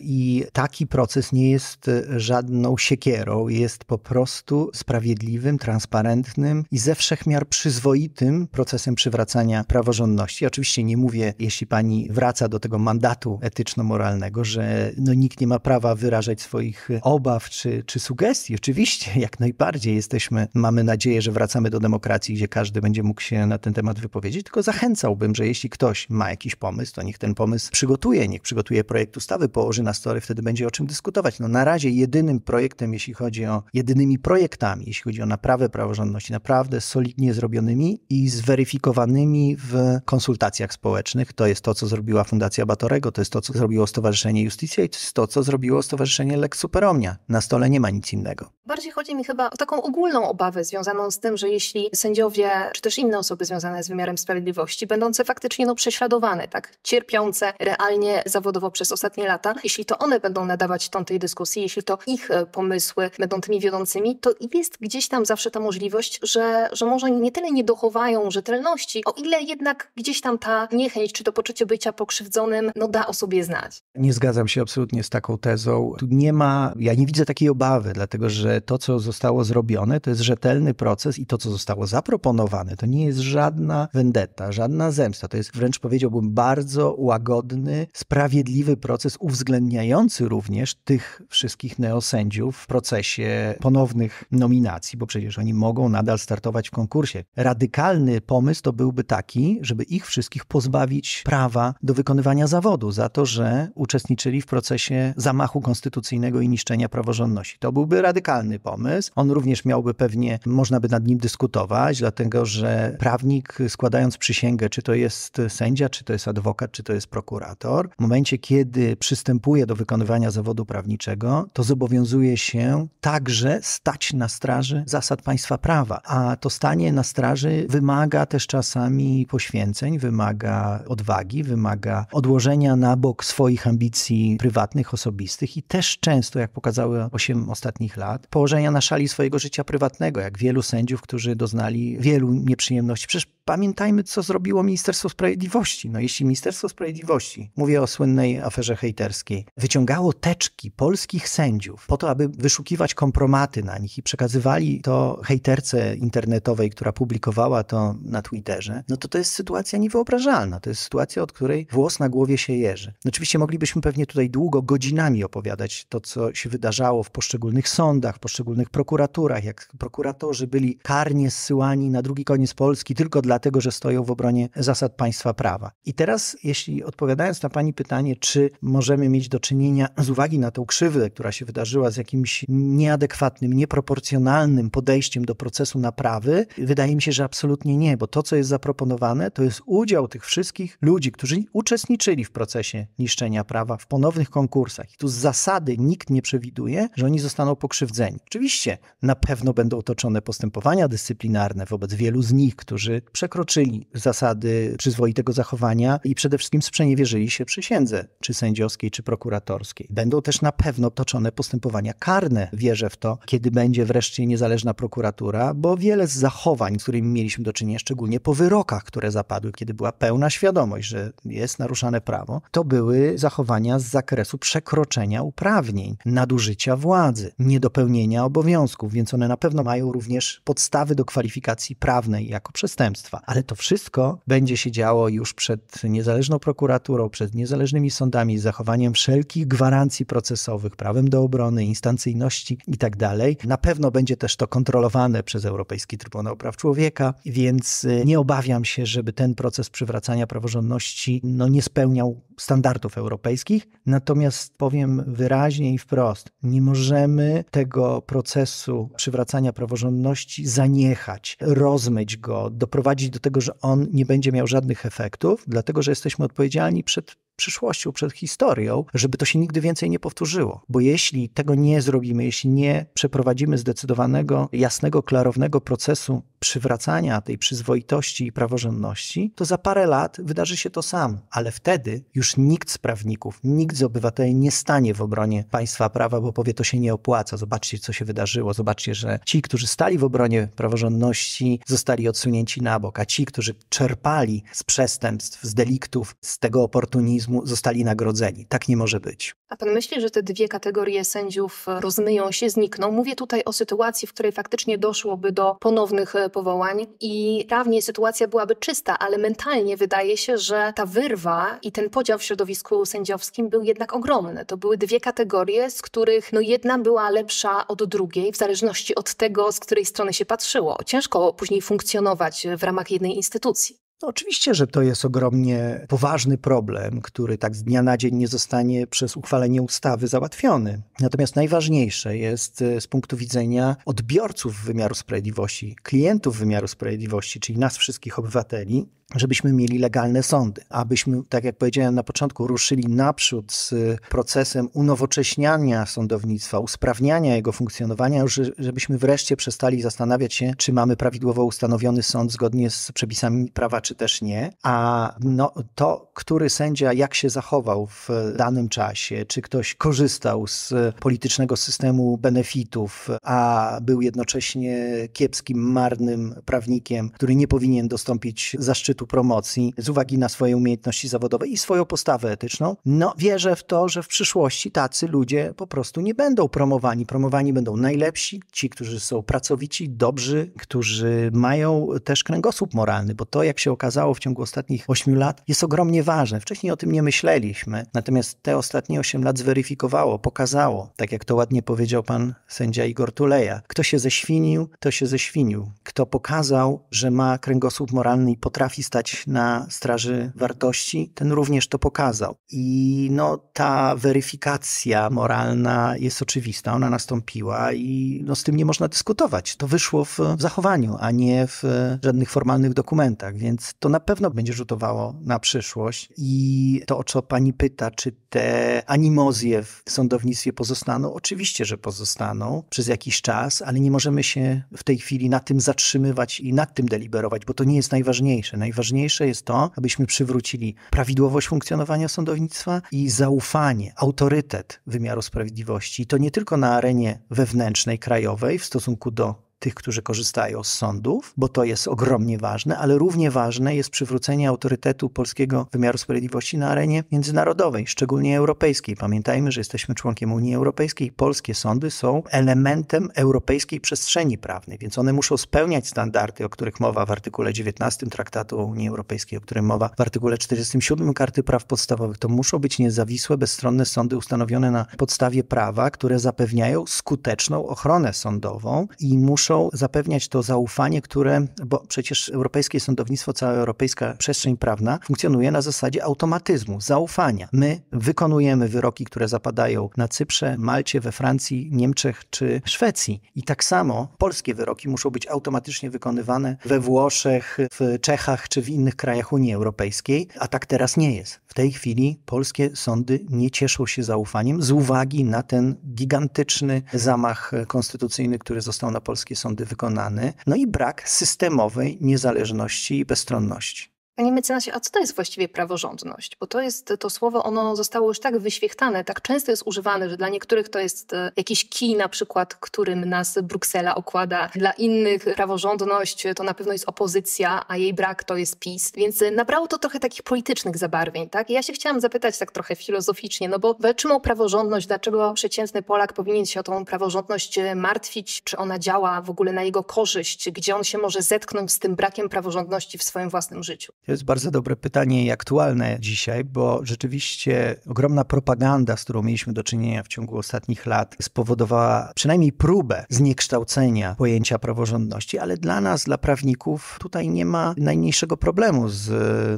i taki proces nie jest żadną siekierą, jest po prostu sprawiedliwym, transparentnym i ze wszechmiar przyzwoitym procesem przywracania praworządności. Oczywiście nie mówię, jeśli pani wraca do tego mandatu etyczno-moralnego, że no, nikt nie ma prawa wyrażać swoich obaw czy, czy sugestii. Oczywiście, jak najbardziej jesteśmy, mamy nadzieję, że wracamy do demokracji, gdzie każdy będzie mógł się na ten temat wypowiedzieć, tylko zachęcałbym, że jeśli ktoś ma jakiś pomysł, to niech ten pomysł przygotuje, niech przygotuje projekt ustawy położy na stole, wtedy będzie o czym dyskutować. No na razie jedynym projektem, jeśli chodzi o, jedynymi projektami, jeśli chodzi o naprawę praworządności, naprawdę solidnie zrobionymi i zweryfikowanymi w konsultacjach społecznych, to jest to, co zrobiła Fundacja Batorego, to jest to, co zrobiło Stowarzyszenie Justicja i to jest to, co zrobiło Stowarzyszenie Lex Superomnia. Na stole nie ma nic innego. Bardziej chodzi mi chyba o taką ogólną obawę związaną z tym, że jeśli sędziowie, czy też inne osoby związane z wymiarem sprawiedliwości, będące faktycznie no, prześladowane, tak, cierpiące realnie zawodowo przez ostatnie lata, jeśli to one będą nadawać ton tej dyskusji, jeśli to ich e, pomysły będą tymi wiodącymi, to jest gdzieś tam zawsze ta możliwość, że, że może nie tyle nie dochowają rzetelności, o ile jednak gdzieś tam ta niechęć, czy to poczucie bycia pokrzywdzonym, no da o sobie znać. Nie zgadzam się absolutnie z taką tezą. Tu nie ma, ja nie widzę takiej obawy, dlatego że to, co zostało zrobione, to jest rzetelny proces i to, co zostało zaproponowane, to nie jest żadna vendetta, żadna zemsta. To jest wręcz powiedziałbym bardzo łagodny, sprawiedliwy proces uwzględniający również tych wszystkich neosędziów w procesie ponownych nominacji, bo przecież oni mogą nadal startować w konkursie. Radykalny pomysł to byłby taki, żeby ich wszystkich pozbawić prawa do wykonywania zawodu za to, że uczestniczyli w procesie zamachu konstytucyjnego i niszczenia praworządności. To byłby radykalny pomysł. On również miałby pewnie, można by nad nim dyskutować, dlatego że prawnik składając przysięgę, czy to jest sędzia, czy to jest adwokat, czy to jest prokurator, w momencie, kiedy przystępuje do wykonywania zawodu prawniczego, to zobowiązuje się także stać na straży zasad państwa prawa. A to stanie na straży wymaga też czasami poświęceń, wymaga odwagi, wymaga odłożenia na bok swoich ambicji prywatnych, osobistych i też często, jak pokazały 8 ostatnich lat, położenia na szali swojego życia prywatnego, jak wielu sędziów, którzy doznali wielu nieprzyjemności. Przecież pamiętajmy, co zrobiło Ministerstwo Sprawiedliwości. No jeśli Ministerstwo Sprawiedliwości, mówię o słynnej aferze hejterskiej, wyciągało teczki polskich sędziów po to, aby wyszukiwać kompromaty na nich i przekazywali to hejterce internetowej, która publikowała to na Twitterze, no to to jest sytuacja niewyobrażalna. To jest sytuacja, od której włos na głowie się jeży. No oczywiście moglibyśmy pewnie tutaj długo, godzinami opowiadać to, co się wydarzało w poszczególnych sądach, w poszczególnych prokuraturach, jak prokuratorzy byli karnie zsyłani na drugi koniec Polski tylko dlatego, że stoją w obronie zasad państwa prawa. I teraz, jeśli odpowiadając na Pani pytanie, czy możemy mieć do czynienia z uwagi na tą krzywdę, która się wydarzyła, z jakimś nieadekwatnym, nieproporcjonalnym podejściem do procesu naprawy, wydaje mi się, że absolutnie nie, bo to, co jest zaproponowane, to jest udział tych wszystkich ludzi, którzy uczestniczyli w procesie niszczenia prawa, w ponownych konkursach. I tu z zasady nikt nie przewiduje, że oni zostaną pokrzywdzeni. Oczywiście na pewno będą toczone postępowania dyscyplinarne wobec wielu z nich, którzy przekroczyli zasady przyzwoitego zachowania i przede wszystkim sprzeniewierzyli się przysiędze, czy sędziowskiej, czy prokuratorskiej. Będą też na pewno toczone postępowania karne, wierzę w to, kiedy będzie wreszcie niezależna prokuratura, bo wiele z zachowań, z którymi mieliśmy do czynienia, szczególnie po wyrokach, które zapadły, kiedy była pełna świadomość, że jest naruszane prawo, to były zachowania z zakresu przekroczenia uprawnień, nadużycia władzy, niedopełnienia obowiązków, więc one na pewno mają również podstawy do kwalifikacji prawnej jako przestępstwa. Ale to wszystko będzie się działo już przed niezależną prokuraturą, przed niezależnymi sądami, z zachowaniem wszelkich gwarancji procesowych, prawem do obrony, instancyjności itd. Tak na pewno będzie też to kontrolowane przez Europejski Trybunał Praw Człowieka, więc y, nie obawiam się, żeby ten proces przywracania praworządności no, nie spełniał standardów europejskich. Natomiast powiem wyraźnie i wprost, nie możemy tego procesu przywracania praworządności zaniechać, rozmyć go, doprowadzić do tego, że on nie będzie miał żadnych efektów, dlatego że jesteśmy odpowiedzialni przed przyszłością, przed historią, żeby to się nigdy więcej nie powtórzyło. Bo jeśli tego nie zrobimy, jeśli nie przeprowadzimy zdecydowanego, jasnego, klarownego procesu przywracania tej przyzwoitości i praworządności, to za parę lat wydarzy się to sam. Ale wtedy już nikt z prawników, nikt z obywateli nie stanie w obronie państwa prawa, bo powie, to się nie opłaca. Zobaczcie, co się wydarzyło. Zobaczcie, że ci, którzy stali w obronie praworządności, zostali odsunięci na bok, a ci, którzy czerpali z przestępstw, z deliktów, z tego oportunizmu, zostali nagrodzeni. Tak nie może być. A pan myśli, że te dwie kategorie sędziów rozmyją się, znikną? Mówię tutaj o sytuacji, w której faktycznie doszłoby do ponownych powołań i prawnie sytuacja byłaby czysta, ale mentalnie wydaje się, że ta wyrwa i ten podział w środowisku sędziowskim był jednak ogromny. To były dwie kategorie, z których no jedna była lepsza od drugiej, w zależności od tego, z której strony się patrzyło. Ciężko później funkcjonować w ramach jednej instytucji. No oczywiście, że to jest ogromnie poważny problem, który tak z dnia na dzień nie zostanie przez uchwalenie ustawy załatwiony. Natomiast najważniejsze jest e, z punktu widzenia odbiorców wymiaru sprawiedliwości, klientów wymiaru sprawiedliwości, czyli nas wszystkich obywateli, żebyśmy mieli legalne sądy, abyśmy, tak jak powiedziałem na początku, ruszyli naprzód z procesem unowocześniania sądownictwa, usprawniania jego funkcjonowania, żebyśmy wreszcie przestali zastanawiać się, czy mamy prawidłowo ustanowiony sąd zgodnie z przepisami prawa, czy też nie. A no, to, który sędzia jak się zachował w danym czasie, czy ktoś korzystał z politycznego systemu benefitów, a był jednocześnie kiepskim, marnym prawnikiem, który nie powinien dostąpić zaszczytu szczytu promocji z uwagi na swoje umiejętności zawodowe i swoją postawę etyczną, no wierzę w to, że w przyszłości tacy ludzie po prostu nie będą promowani. Promowani będą najlepsi, ci, którzy są pracowici, dobrzy, którzy mają też kręgosłup moralny, bo to, jak się okazało w ciągu ostatnich ośmiu lat, jest ogromnie ważne. Wcześniej o tym nie myśleliśmy, natomiast te ostatnie osiem lat zweryfikowało, pokazało, tak jak to ładnie powiedział pan sędzia Igor Tuleja, kto się ześwinił, to się ześwinił. Kto pokazał, że ma kręgosłup moralny i potrafi stać na straży wartości, ten również to pokazał. I no, ta weryfikacja moralna jest oczywista, ona nastąpiła i no, z tym nie można dyskutować. To wyszło w, w zachowaniu, a nie w żadnych formalnych dokumentach, więc to na pewno będzie rzutowało na przyszłość. I to, o co pani pyta, czy te animozje w sądownictwie pozostaną? Oczywiście, że pozostaną przez jakiś czas, ale nie możemy się w tej chwili na tym zatrzymywać i nad tym deliberować, bo to nie jest najważniejsze. Najważniejsze jest to, abyśmy przywrócili prawidłowość funkcjonowania sądownictwa i zaufanie, autorytet wymiaru sprawiedliwości. I to nie tylko na arenie wewnętrznej, krajowej w stosunku do tych, którzy korzystają z sądów, bo to jest ogromnie ważne, ale równie ważne jest przywrócenie autorytetu polskiego wymiaru sprawiedliwości na arenie międzynarodowej, szczególnie europejskiej. Pamiętajmy, że jesteśmy członkiem Unii Europejskiej. Polskie sądy są elementem europejskiej przestrzeni prawnej, więc one muszą spełniać standardy, o których mowa w artykule 19 Traktatu o Unii Europejskiej, o którym mowa w artykule 47 Karty Praw Podstawowych. To muszą być niezawisłe, bezstronne sądy ustanowione na podstawie prawa, które zapewniają skuteczną ochronę sądową i muszą muszą zapewniać to zaufanie, które, bo przecież europejskie sądownictwo, cała europejska przestrzeń prawna funkcjonuje na zasadzie automatyzmu, zaufania. My wykonujemy wyroki, które zapadają na Cyprze, Malcie, we Francji, Niemczech czy Szwecji. I tak samo polskie wyroki muszą być automatycznie wykonywane we Włoszech, w Czechach czy w innych krajach Unii Europejskiej, a tak teraz nie jest. W tej chwili polskie sądy nie cieszą się zaufaniem z uwagi na ten gigantyczny zamach konstytucyjny, który został na polskie sądy wykonany, no i brak systemowej niezależności i bezstronności. Panie mecenasie, a co to jest właściwie praworządność? Bo to jest to słowo, ono zostało już tak wyświechtane, tak często jest używane, że dla niektórych to jest e, jakiś kij na przykład, którym nas Bruksela okłada. Dla innych praworządność to na pewno jest opozycja, a jej brak to jest PiS. Więc e, nabrało to trochę takich politycznych zabarwień, tak? I ja się chciałam zapytać tak trochę filozoficznie, no bo walczymy o praworządność, dlaczego przeciętny Polak powinien się o tą praworządność e, martwić? Czy ona działa w ogóle na jego korzyść? Gdzie on się może zetknąć z tym brakiem praworządności w swoim własnym życiu? To jest bardzo dobre pytanie i aktualne dzisiaj, bo rzeczywiście ogromna propaganda, z którą mieliśmy do czynienia w ciągu ostatnich lat, spowodowała przynajmniej próbę zniekształcenia pojęcia praworządności, ale dla nas, dla prawników, tutaj nie ma najmniejszego problemu z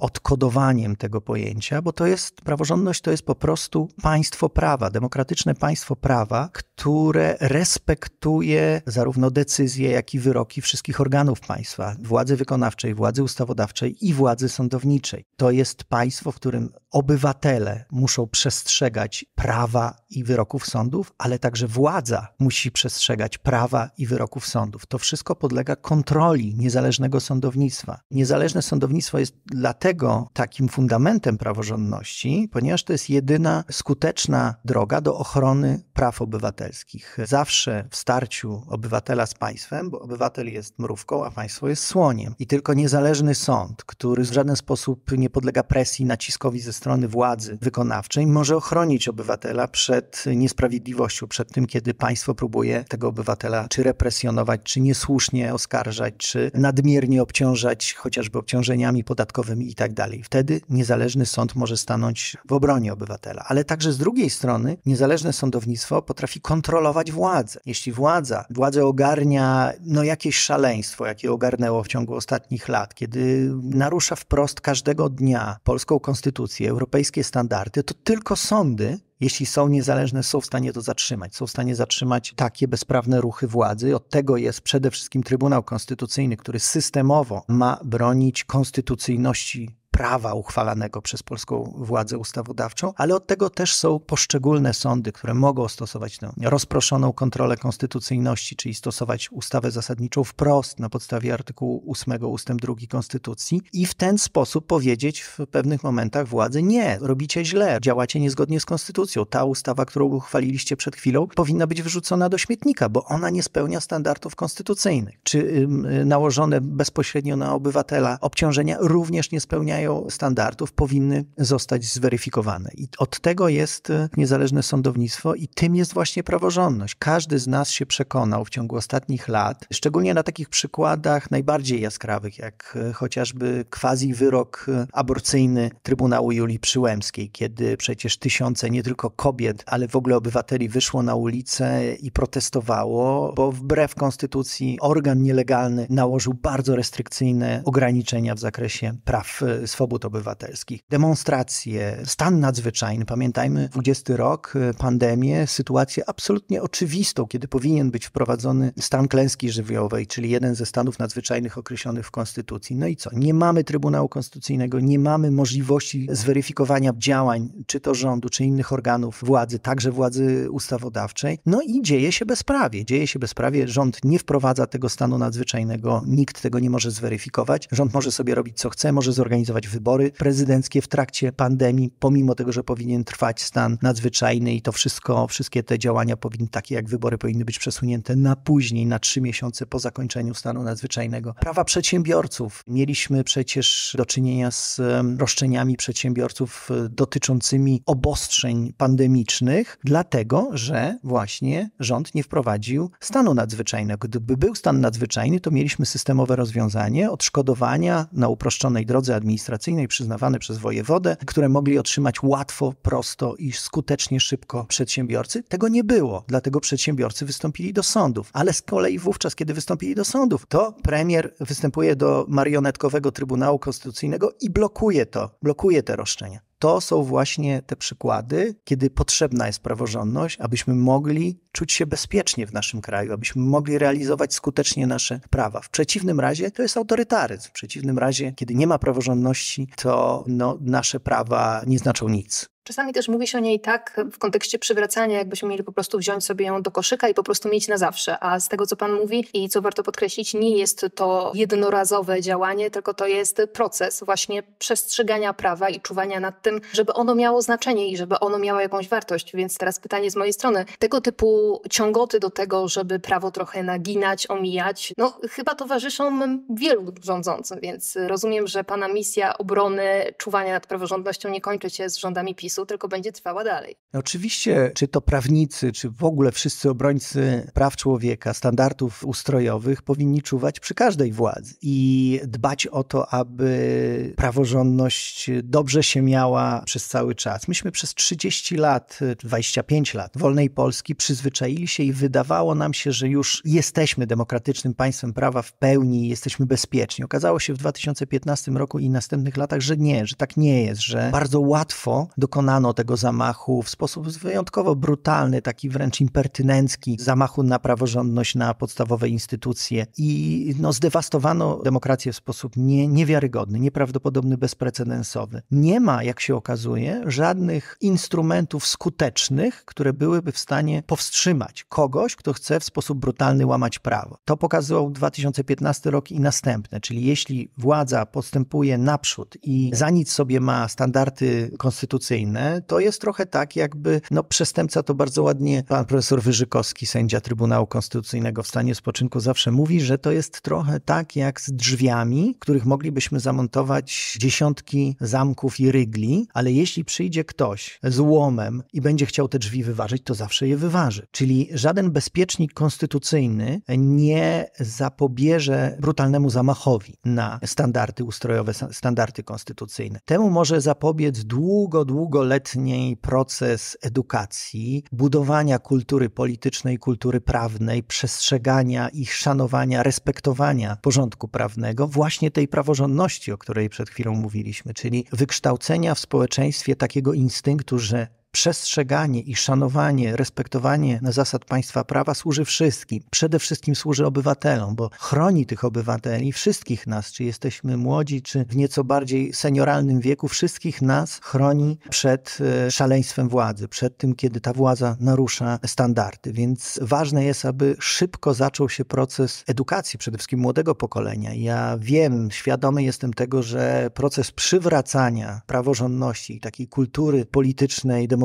odkodowaniem tego pojęcia, bo to jest praworządność, to jest po prostu państwo prawa, demokratyczne państwo prawa, które respektuje zarówno decyzje, jak i wyroki wszystkich organów państwa, władzy wykonawczej, władzy ustawodawczej i władzy władzy sądowniczej. To jest państwo, w którym obywatele muszą przestrzegać prawa i wyroków sądów, ale także władza musi przestrzegać prawa i wyroków sądów. To wszystko podlega kontroli niezależnego sądownictwa. Niezależne sądownictwo jest dlatego takim fundamentem praworządności, ponieważ to jest jedyna skuteczna droga do ochrony praw obywatelskich. Zawsze w starciu obywatela z państwem, bo obywatel jest mrówką, a państwo jest słoniem. I tylko niezależny sąd, który w żaden sposób nie podlega presji, naciskowi ze strony władzy wykonawczej, może ochronić obywatela przed niesprawiedliwością, przed tym, kiedy państwo próbuje tego obywatela czy represjonować, czy niesłusznie oskarżać, czy nadmiernie obciążać chociażby obciążeniami podatkowymi i tak dalej. Wtedy niezależny sąd może stanąć w obronie obywatela. Ale także z drugiej strony niezależne sądownictwo potrafi kontrolować władzę. Jeśli władza, władzę ogarnia no jakieś szaleństwo, jakie ogarnęło w ciągu ostatnich lat, kiedy narusza wprost każdego dnia polską konstytucję, europejskie standardy, to tylko sądy jeśli są niezależne, są w stanie to zatrzymać. Są w stanie zatrzymać takie bezprawne ruchy władzy. Od tego jest przede wszystkim Trybunał Konstytucyjny, który systemowo ma bronić konstytucyjności prawa uchwalanego przez polską władzę ustawodawczą, ale od tego też są poszczególne sądy, które mogą stosować tę rozproszoną kontrolę konstytucyjności, czyli stosować ustawę zasadniczą wprost na podstawie artykułu 8 ustęp 2 Konstytucji i w ten sposób powiedzieć w pewnych momentach władzy nie, robicie źle, działacie niezgodnie z konstytucją. Ta ustawa, którą uchwaliliście przed chwilą, powinna być wyrzucona do śmietnika, bo ona nie spełnia standardów konstytucyjnych. Czy nałożone bezpośrednio na obywatela obciążenia również nie spełniają standardów, powinny zostać zweryfikowane. I od tego jest e, niezależne sądownictwo i tym jest właśnie praworządność. Każdy z nas się przekonał w ciągu ostatnich lat, szczególnie na takich przykładach najbardziej jaskrawych, jak e, chociażby quasi wyrok e, aborcyjny Trybunału Julii Przyłębskiej, kiedy przecież tysiące nie tylko kobiet, ale w ogóle obywateli wyszło na ulicę i protestowało, bo wbrew konstytucji organ nielegalny nałożył bardzo restrykcyjne ograniczenia w zakresie praw swobód obywatelskich, demonstracje, stan nadzwyczajny. Pamiętajmy, 20 rok, y, pandemię, sytuację absolutnie oczywistą, kiedy powinien być wprowadzony stan klęski żywiołowej, czyli jeden ze stanów nadzwyczajnych określonych w Konstytucji. No i co? Nie mamy Trybunału Konstytucyjnego, nie mamy możliwości zweryfikowania działań, czy to rządu, czy innych organów władzy, także władzy ustawodawczej. No i dzieje się bezprawie. Dzieje się bezprawie. Rząd nie wprowadza tego stanu nadzwyczajnego, nikt tego nie może zweryfikować. Rząd może sobie robić co chce, może zorganizować wybory prezydenckie w trakcie pandemii, pomimo tego, że powinien trwać stan nadzwyczajny i to wszystko, wszystkie te działania powinny, takie jak wybory, powinny być przesunięte na później, na trzy miesiące po zakończeniu stanu nadzwyczajnego. Prawa przedsiębiorców. Mieliśmy przecież do czynienia z roszczeniami przedsiębiorców e, dotyczącymi obostrzeń pandemicznych, dlatego, że właśnie rząd nie wprowadził stanu nadzwyczajnego. Gdyby był stan nadzwyczajny, to mieliśmy systemowe rozwiązanie odszkodowania na uproszczonej drodze administracyjnej administracyjnej przyznawane przez wojewodę, które mogli otrzymać łatwo, prosto i skutecznie, szybko przedsiębiorcy. Tego nie było, dlatego przedsiębiorcy wystąpili do sądów. Ale z kolei wówczas, kiedy wystąpili do sądów, to premier występuje do marionetkowego Trybunału Konstytucyjnego i blokuje to, blokuje te roszczenia to są właśnie te przykłady, kiedy potrzebna jest praworządność, abyśmy mogli czuć się bezpiecznie w naszym kraju, abyśmy mogli realizować skutecznie nasze prawa. W przeciwnym razie to jest autorytaryzm. W przeciwnym razie, kiedy nie ma praworządności, to no, nasze prawa nie znaczą nic. Czasami też mówi się o niej tak w kontekście przywracania, jakbyśmy mieli po prostu wziąć sobie ją do koszyka i po prostu mieć na zawsze. A z tego, co Pan mówi i co warto podkreślić, nie jest to jednorazowe działanie, tylko to jest proces właśnie przestrzegania prawa i czuwania nad tym, żeby ono miało znaczenie i żeby ono miało jakąś wartość. Więc teraz pytanie z mojej strony. Tego typu ciągoty do tego, żeby prawo trochę naginać, omijać, no chyba towarzyszą wielu rządzącym, więc rozumiem, że Pana misja obrony, czuwania nad praworządnością nie kończy się z rządami PiSu tylko będzie trwała dalej. Oczywiście, czy to prawnicy, czy w ogóle wszyscy obrońcy praw człowieka, standardów ustrojowych powinni czuwać przy każdej władzy i dbać o to, aby praworządność dobrze się miała przez cały czas. Myśmy przez 30 lat, 25 lat wolnej Polski przyzwyczaili się i wydawało nam się, że już jesteśmy demokratycznym państwem prawa w pełni, jesteśmy bezpieczni. Okazało się w 2015 roku i następnych latach, że nie, że tak nie jest, że bardzo łatwo dokonać dokonano tego zamachu w sposób wyjątkowo brutalny, taki wręcz impertynencki, zamachu na praworządność, na podstawowe instytucje i no, zdewastowano demokrację w sposób nie, niewiarygodny, nieprawdopodobny, bezprecedensowy. Nie ma, jak się okazuje, żadnych instrumentów skutecznych, które byłyby w stanie powstrzymać kogoś, kto chce w sposób brutalny łamać prawo. To pokazywał 2015 rok i następne, czyli jeśli władza postępuje naprzód i za nic sobie ma standardy konstytucyjne, to jest trochę tak, jakby no, przestępca to bardzo ładnie pan profesor Wyżykowski, sędzia Trybunału Konstytucyjnego w stanie spoczynku zawsze mówi, że to jest trochę tak jak z drzwiami, których moglibyśmy zamontować dziesiątki zamków i rygli, ale jeśli przyjdzie ktoś z łomem i będzie chciał te drzwi wyważyć, to zawsze je wyważy. Czyli żaden bezpiecznik konstytucyjny nie zapobierze brutalnemu zamachowi na standardy ustrojowe, standardy konstytucyjne. Temu może zapobiec długo, długo długoletni proces edukacji, budowania kultury politycznej, kultury prawnej, przestrzegania ich szanowania, respektowania porządku prawnego, właśnie tej praworządności, o której przed chwilą mówiliśmy, czyli wykształcenia w społeczeństwie takiego instynktu, że przestrzeganie i szanowanie, respektowanie zasad państwa prawa służy wszystkim. Przede wszystkim służy obywatelom, bo chroni tych obywateli, wszystkich nas, czy jesteśmy młodzi, czy w nieco bardziej senioralnym wieku, wszystkich nas chroni przed e, szaleństwem władzy, przed tym, kiedy ta władza narusza standardy. Więc ważne jest, aby szybko zaczął się proces edukacji, przede wszystkim młodego pokolenia. Ja wiem, świadomy jestem tego, że proces przywracania praworządności i takiej kultury politycznej, demokratycznej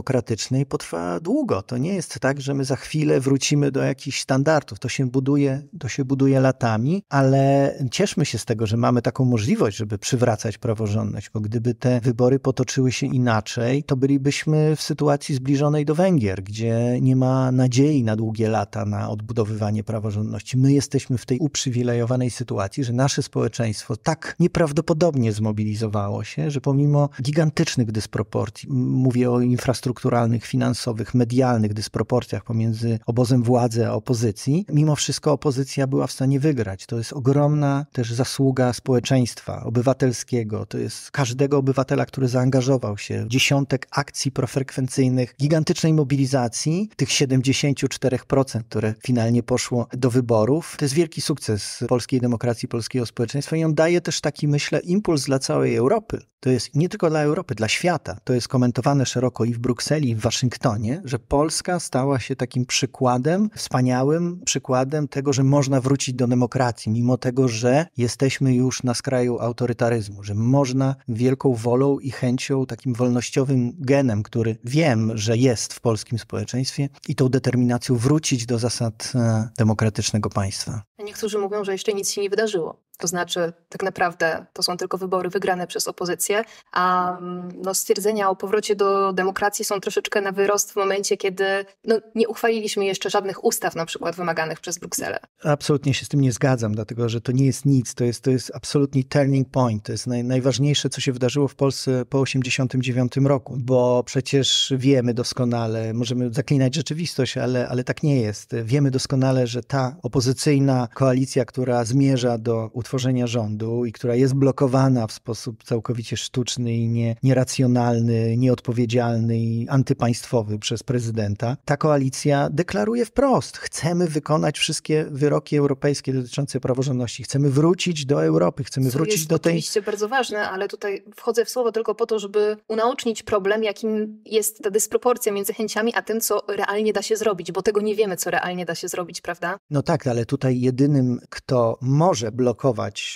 potrwa długo. To nie jest tak, że my za chwilę wrócimy do jakichś standardów. To się buduje, to się buduje latami, ale cieszmy się z tego, że mamy taką możliwość, żeby przywracać praworządność, bo gdyby te wybory potoczyły się inaczej, to bylibyśmy w sytuacji zbliżonej do Węgier, gdzie nie ma nadziei na długie lata na odbudowywanie praworządności. My jesteśmy w tej uprzywilejowanej sytuacji, że nasze społeczeństwo tak nieprawdopodobnie zmobilizowało się, że pomimo gigantycznych dysproporcji, mówię o infrastrukturze, strukturalnych, finansowych, medialnych dysproporcjach pomiędzy obozem władzy a opozycji, mimo wszystko opozycja była w stanie wygrać. To jest ogromna też zasługa społeczeństwa obywatelskiego. To jest każdego obywatela, który zaangażował się dziesiątek akcji profrekwencyjnych, gigantycznej mobilizacji, tych 74%, które finalnie poszło do wyborów. To jest wielki sukces polskiej demokracji, polskiego społeczeństwa i on daje też taki, myślę, impuls dla całej Europy. To jest nie tylko dla Europy, dla świata. To jest komentowane szeroko i w Brukseli, Brukseli w Waszyngtonie, że Polska stała się takim przykładem, wspaniałym przykładem tego, że można wrócić do demokracji, mimo tego, że jesteśmy już na skraju autorytaryzmu, że można wielką wolą i chęcią, takim wolnościowym genem, który wiem, że jest w polskim społeczeństwie i tą determinacją wrócić do zasad e, demokratycznego państwa. Niektórzy mówią, że jeszcze nic się nie wydarzyło. To znaczy, tak naprawdę to są tylko wybory wygrane przez opozycję, a mm, no, stwierdzenia o powrocie do demokracji są troszeczkę na wyrost w momencie, kiedy no, nie uchwaliliśmy jeszcze żadnych ustaw, na przykład wymaganych przez Brukselę. Absolutnie się z tym nie zgadzam, dlatego że to nie jest nic. To jest, to jest absolutnie turning point. To jest naj, najważniejsze, co się wydarzyło w Polsce po 1989 roku, bo przecież wiemy doskonale, możemy zaklinać rzeczywistość, ale, ale tak nie jest. Wiemy doskonale, że ta opozycyjna koalicja, która zmierza do utworzenia rządu i która jest blokowana w sposób całkowicie sztuczny i nie, nieracjonalny, nieodpowiedzialny i antypaństwowy przez prezydenta, ta koalicja deklaruje wprost: chcemy wykonać wszystkie wyroki europejskie dotyczące praworządności, chcemy wrócić do Europy, chcemy Co wrócić do tej. To oczywiście bardzo ważne, ale tutaj wchodzę w słowo tylko po to, żeby unaocznić problem, jakim jest ta dysproporcja między chęciami a tym, co realnie da się zrobić, bo tego nie wiemy, co realnie da się zrobić, prawda? No tak, ale tutaj jedynym, kto może blokować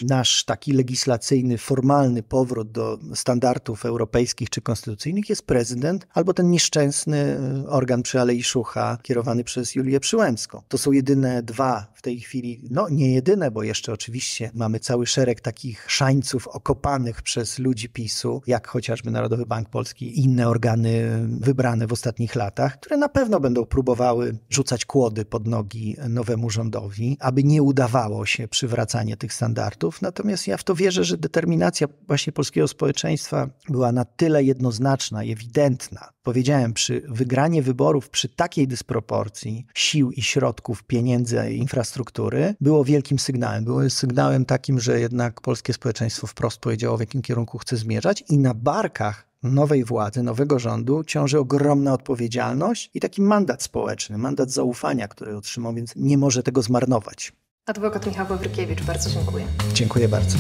nasz taki legislacyjny, formalny powrót do standardów europejskich czy konstytucyjnych jest prezydent albo ten nieszczęsny e, organ przy Alei Szucha kierowany przez Julię Przyłębską. To są jedyne dwa w tej chwili, no nie jedyne, bo jeszcze oczywiście mamy cały szereg takich szańców okopanych przez ludzi PiSu, jak chociażby Narodowy Bank Polski i inne organy wybrane w ostatnich latach, które na pewno będą próbowały rzucać kłody pod nogi nowemu rządowi, aby nie udawało się przywracanie tych standardów. Natomiast ja w to wierzę, że determinacja właśnie polskiego społeczeństwa była na tyle jednoznaczna ewidentna. Powiedziałem, przy wygranie wyborów, przy takiej dysproporcji sił i środków, pieniędzy i infrastruktury, było wielkim sygnałem. Było sygnałem takim, że jednak polskie społeczeństwo wprost powiedziało, w jakim kierunku chce zmierzać i na barkach nowej władzy, nowego rządu ciąży ogromna odpowiedzialność i taki mandat społeczny, mandat zaufania, który otrzymał, więc nie może tego zmarnować. Adwokat Michał Wawrykiewicz, bardzo dziękuję. Dziękuję bardzo.